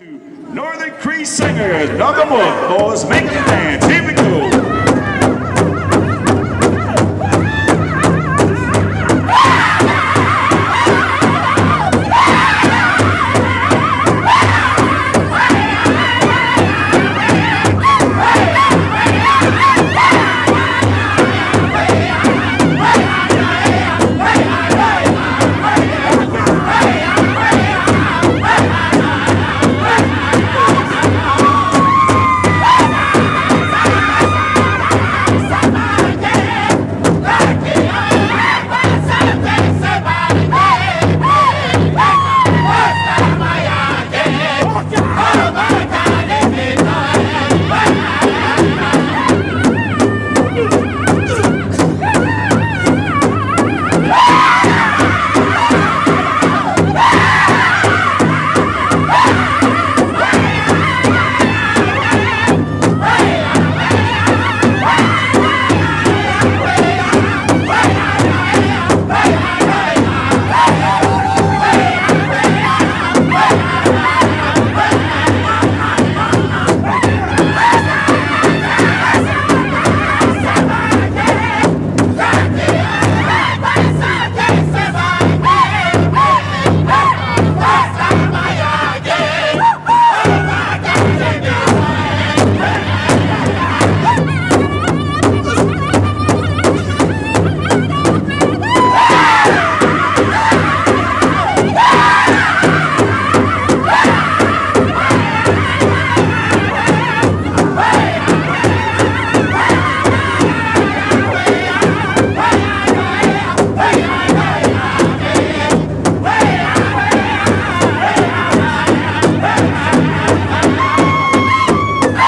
Northern Cree Singers, Nagamook, boys, make them dance. Here we go.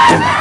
아!